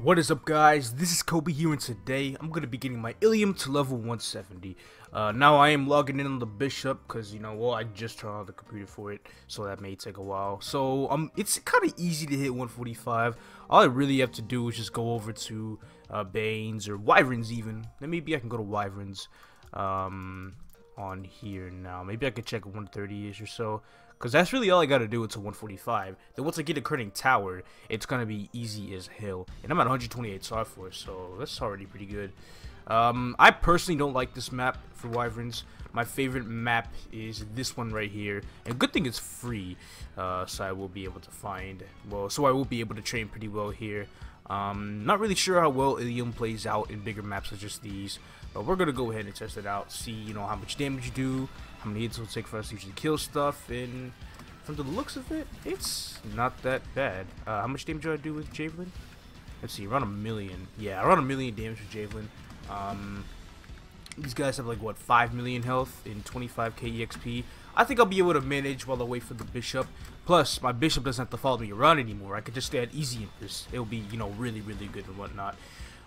What is up guys, this is Kobe here and today I'm going to be getting my Illium to level 170. Uh, now I am logging in on the Bishop because you know well I just turned on the computer for it so that may take a while. So um, it's kind of easy to hit 145. All I really have to do is just go over to uh, Banes or Wyverns even. Then maybe I can go to Wyverns um, on here now. Maybe I could check 130ish or so. Because that's really all I got to do until 145. Then once I get a Kerning Tower, it's going to be easy as hell. And I'm at 128 Star Force, so that's already pretty good. Um, I personally don't like this map for Wyverns. My favorite map is this one right here. And good thing it's free, uh, so I will be able to find, well, so I will be able to train pretty well here. Um, not really sure how well Illium plays out in bigger maps such as these, but we're gonna go ahead and test it out, see you know how much damage you do, how many hits it'll take for us to usually kill stuff, and from the looks of it, it's not that bad. Uh, how much damage do I do with Javelin? Let's see, around a million. Yeah, around a million damage with Javelin. Um, these guys have like what 5 million health in 25k exp I think I'll be able to manage while I wait for the bishop plus my bishop doesn't have to follow me around anymore I could just stay at easy empress it'll be you know really really good and whatnot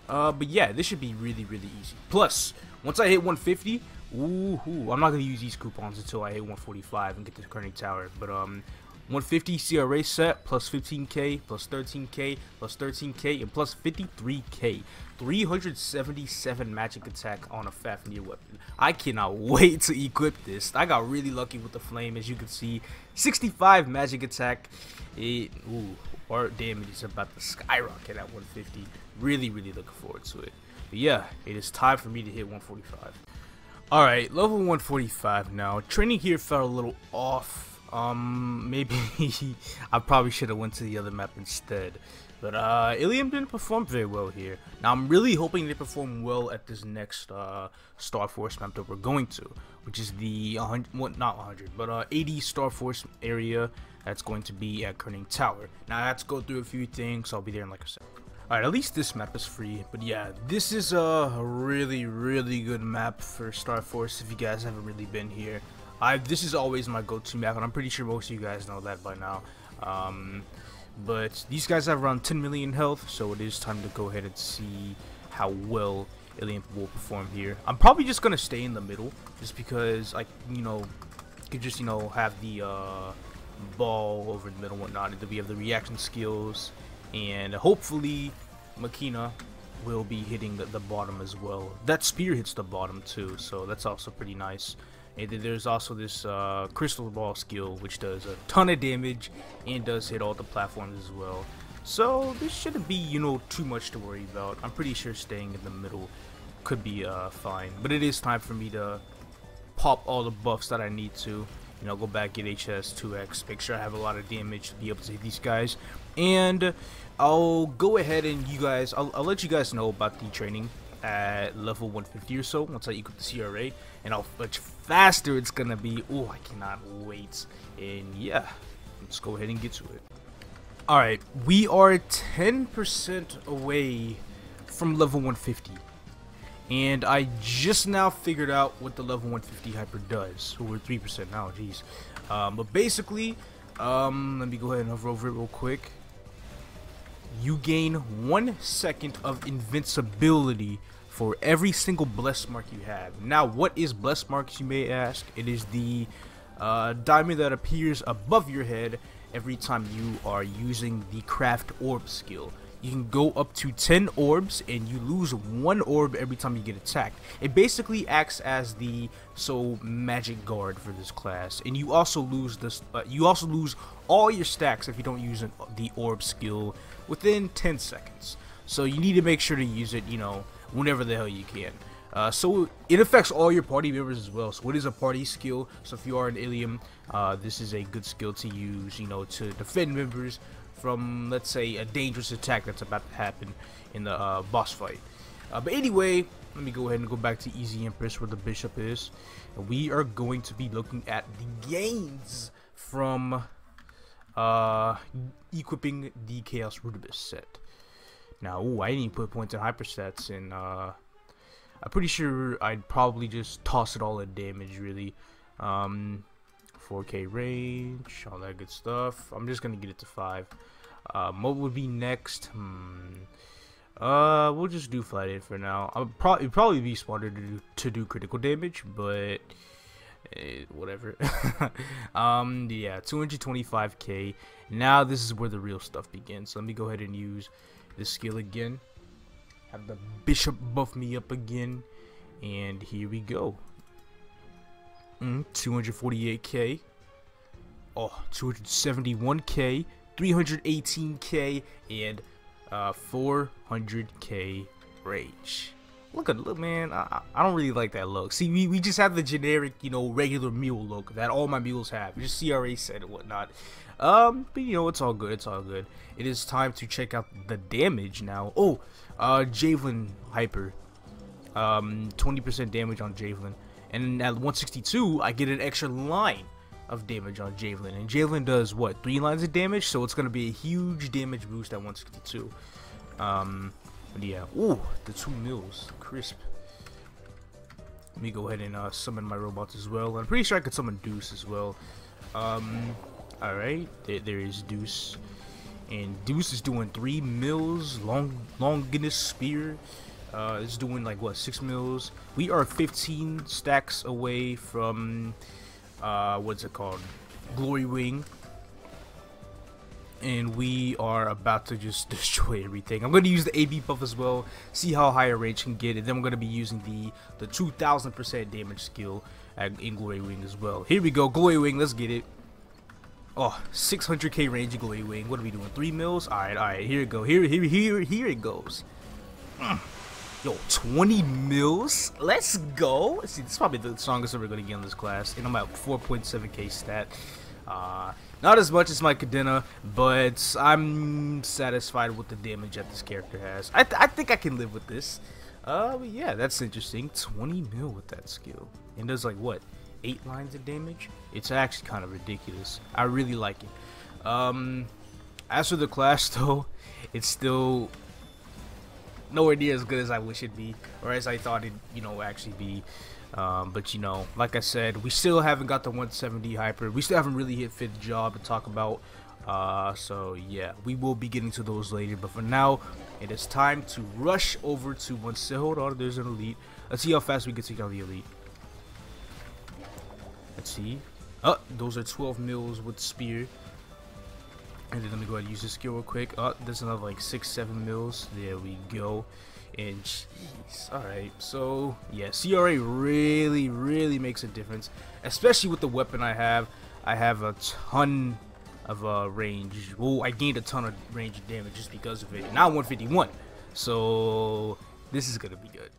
uh, but yeah this should be really really easy plus once I hit 150 ooh, I'm not gonna use these coupons until I hit 145 and get the Kerning Tower but um 150 CRA set plus 15k plus 13k plus 13k and plus 53k 377 magic attack on a Fafnir weapon. I cannot wait to equip this. I got really lucky with the flame as you can see. 65 magic attack. It ooh our damage is about to skyrocket at 150 really really looking forward to it. But yeah it is time for me to hit 145 Alright, level 145 now. Training here felt a little off um, maybe I probably should have went to the other map instead. But uh, Illium didn't perform very well here. Now I'm really hoping they perform well at this next uh, Star Force map that we're going to, which is the 100, well, not 100, but uh, 80 Star Force area that's going to be at Kerning Tower. Now I have to go through a few things, so I'll be there in like a second. Alright, at least this map is free. But yeah, this is a really, really good map for Star Force if you guys haven't really been here. I this is always my go-to map, and I'm pretty sure most of you guys know that by now. Um, but these guys have around 10 million health, so it is time to go ahead and see how well Illium will perform here. I'm probably just gonna stay in the middle, just because like you know, could just you know have the uh, ball over the middle and whatnot, and we have the reaction skills, and hopefully Machina will be hitting the, the bottom as well. That spear hits the bottom too, so that's also pretty nice. And then there's also this uh, crystal ball skill, which does a ton of damage and does hit all the platforms as well. So this shouldn't be, you know, too much to worry about. I'm pretty sure staying in the middle could be uh, fine. But it is time for me to pop all the buffs that I need to. You know, go back, get HS, 2x, make sure I have a lot of damage to be able to hit these guys. And I'll go ahead and you guys, I'll, I'll let you guys know about the training at level 150 or so once I equip the CRA and how much faster it's gonna be. Oh, I cannot wait. And yeah, let's go ahead and get to it. Alright, we are 10% away from level 150. And I just now figured out what the level 150 hyper does. So we're 3% now, jeez. Um, but basically, um, let me go ahead and hover over it real quick you gain one second of invincibility for every single blessed mark you have. Now, what is blessed marks, you may ask? It is the uh, diamond that appears above your head every time you are using the craft orb skill. You can go up to 10 orbs and you lose one orb every time you get attacked. It basically acts as the so magic guard for this class. And you also lose this uh, you also lose all your stacks if you don't use an, the orb skill within 10 seconds. So you need to make sure to use it, you know, whenever the hell you can. Uh, so it affects all your party members as well. So it is a party skill. So if you are an Illium, uh, this is a good skill to use, you know, to defend members from, let's say, a dangerous attack that's about to happen in the uh, boss fight. Uh, but anyway, let me go ahead and go back to Easy Empress where the bishop is. And we are going to be looking at the gains from uh, equipping the Chaos Root Abyss set. Now, ooh, I didn't put points in hyperstats, and uh, I'm pretty sure I'd probably just toss it all at damage, really. Um, 4k range, all that good stuff. I'm just gonna get it to 5. Uh, what would be next? Hmm. Uh, we'll just do flat hit for now. I'll probably probably be smarter to do, to do critical damage, but eh, whatever. um, yeah, 225k. Now this is where the real stuff begins. So let me go ahead and use this skill again. Have the bishop buff me up again, and here we go. Mm, 248k. Oh, 271k, 318k, and uh, 400k rage. Look at look, man. I, I don't really like that look. See, we, we just have the generic, you know, regular mule look that all my mules have. Just CRA said and whatnot. Um, but you know, it's all good. It's all good. It is time to check out the damage now. Oh, uh, Javelin Hyper. Um, 20% damage on Javelin. And at 162, I get an extra line of damage on Javelin. And Javelin does, what, 3 lines of damage? So it's going to be a huge damage boost at 162. Um, but yeah. Ooh, the two mills. Crisp. Let me go ahead and uh, summon my robots as well. I'm pretty sure I could summon Deus as well. Um, alright. There, there is Deus. And Deus is doing 3 mills. Long, Longinus Spear. Uh, it's doing like, what, 6 mills. We are 15 stacks away from uh, what's it called? Glory Wing. And we are about to just destroy everything. I'm going to use the AB buff as well, see how high a range can get, and then I'm going to be using the the 2000% damage skill at, in Glory Wing as well. Here we go, Glory Wing, let's get it. Oh, 600k range Glory Wing. What are we doing? Three mils? Alright, alright, here it go. Here, here, here, here it goes. Mm. Yo, 20 mils? Let's go. See, this is probably the strongest we're going to get in this class. And I'm at 4.7k stat. Uh, not as much as my Cadena, but I'm satisfied with the damage that this character has. I, th I think I can live with this. Uh, yeah, that's interesting. 20 mil with that skill. And does like, what, 8 lines of damage? It's actually kind of ridiculous. I really like it. Um, as for the class, though, it's still nowhere near as good as I wish it'd be, or as I thought it, you know, actually be. Um, but you know, like I said, we still haven't got the 170 hyper. We still haven't really hit fifth job to talk about. Uh, so yeah, we will be getting to those later. But for now, it is time to rush over to one. Hold on, there's an elite. Let's see how fast we can take out the elite. Let's see. Oh, those are 12 mils with spear. And then let me go ahead and use this skill real quick. Oh, there's another like six, seven mils. There we go. And jeez, alright. So yeah, CRA really, really makes a difference. Especially with the weapon I have. I have a ton of uh, range. Well, I gained a ton of range damage just because of it. Now 151. So this is gonna be good.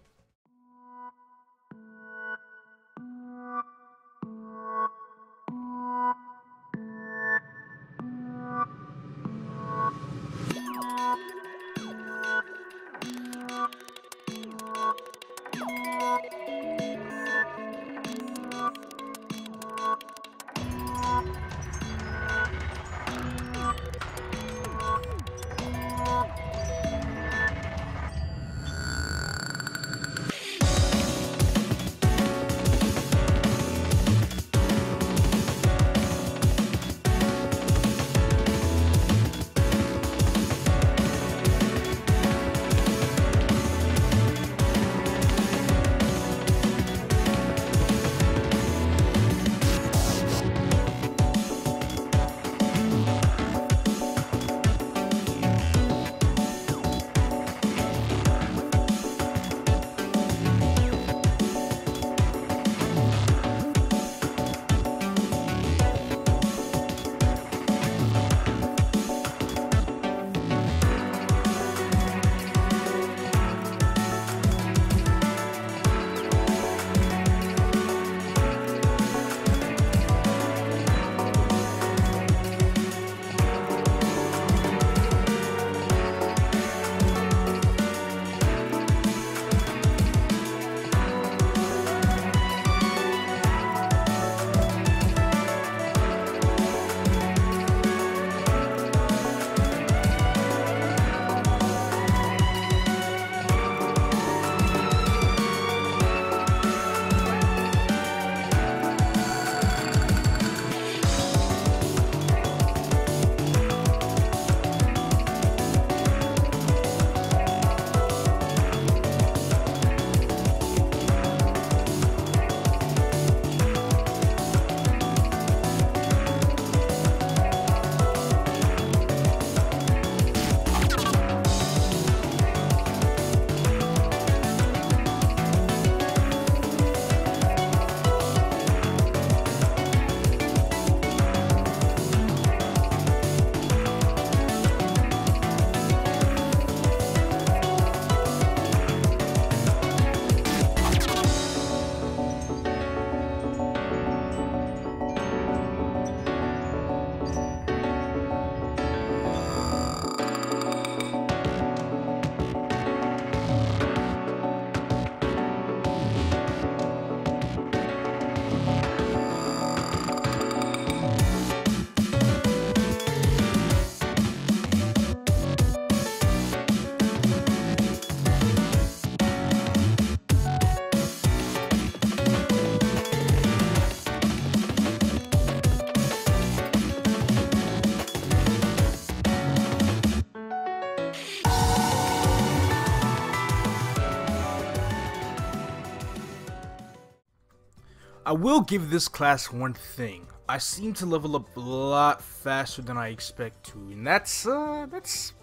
I will give this class one thing. I seem to level up a lot faster than I expect to, and that's uh, that's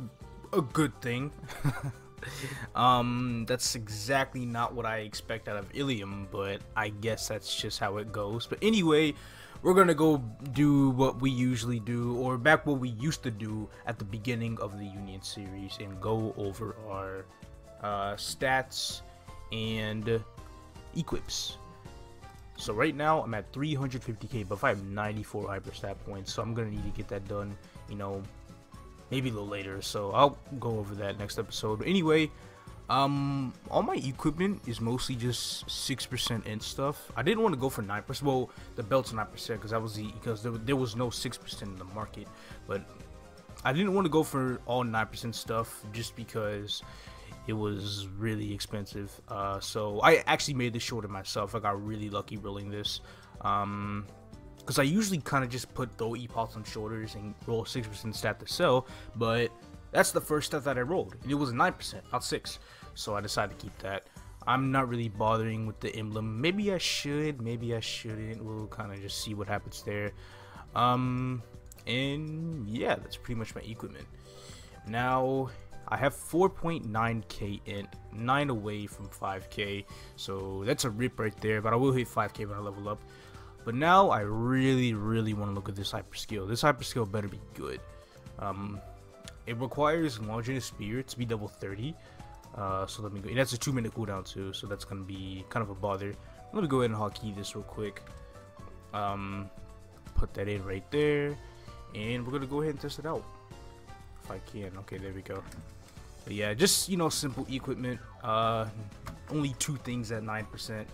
a good thing. um, that's exactly not what I expect out of Illium, but I guess that's just how it goes. But anyway, we're gonna go do what we usually do, or back what we used to do at the beginning of the Union series, and go over our uh, stats and equips. So right now I'm at 350k, but if I have 94 hyper stat points, so I'm gonna need to get that done, you know, maybe a little later. So I'll go over that next episode. Anyway, um, all my equipment is mostly just 6% and stuff. I didn't want to go for 9%. Well, the belt's 9% because that was the because there, there was no 6% in the market. But I didn't want to go for all 9% stuff just because it was really expensive. Uh, so I actually made this shorter myself. I got really lucky rolling this. Um, because I usually kind of just put throw epochs on shoulders and roll 6% stat to sell, but that's the first stat that I rolled. And it was 9%, not 6 so I decided to keep that. I'm not really bothering with the emblem. Maybe I should, maybe I shouldn't. We'll kind of just see what happens there. Um, and yeah, that's pretty much my equipment. Now, I have 4.9k in, 9 away from 5k, so that's a rip right there, but I will hit 5k when I level up. But now I really, really want to look at this hyper skill. This hyper skill better be good. Um, it requires Longinus Spear to be level 30. Uh, so let me go. and That's a two minute cooldown too, so that's gonna be kind of a bother. Let me go ahead and hotkey this real quick. Um, put that in right there, and we're gonna go ahead and test it out. If I can. Okay, there we go. But yeah, just you know, simple equipment. Uh, only two things at nine percent.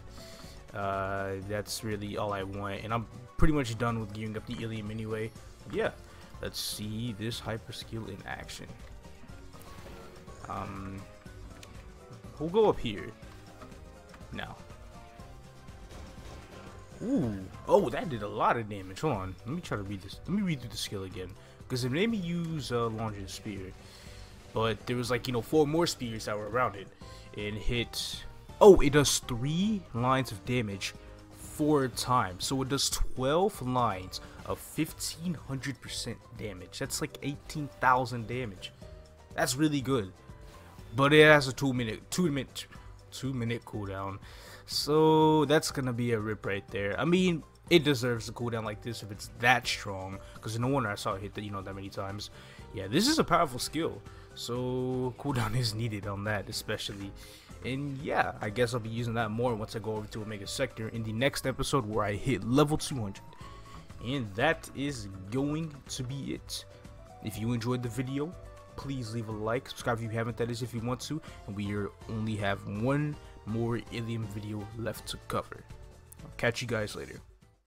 Uh, that's really all I want, and I'm pretty much done with gearing up the Illium anyway. But yeah, let's see this hyper skill in action. Um, We'll go up here. Now. Ooh. Oh, that did a lot of damage. Hold on. Let me try to read this. Let me read through the skill again. Because it made me use uh, Longinus Spear. But there was like, you know, four more spears that were around it. And hit... Oh, it does three lines of damage four times. So it does 12 lines of 1500% damage. That's like 18,000 damage. That's really good but it has a two minute two minute two minute cooldown so that's gonna be a rip right there i mean it deserves a cooldown like this if it's that strong because no wonder i saw it hit that you know that many times yeah this is a powerful skill so cooldown is needed on that especially. And yeah i guess i'll be using that more once i go over to omega sector in the next episode where i hit level 200 and that is going to be it. If you enjoyed the video please leave a like subscribe if you haven't that is if you want to and we only have one more Illium video left to cover. Catch you guys later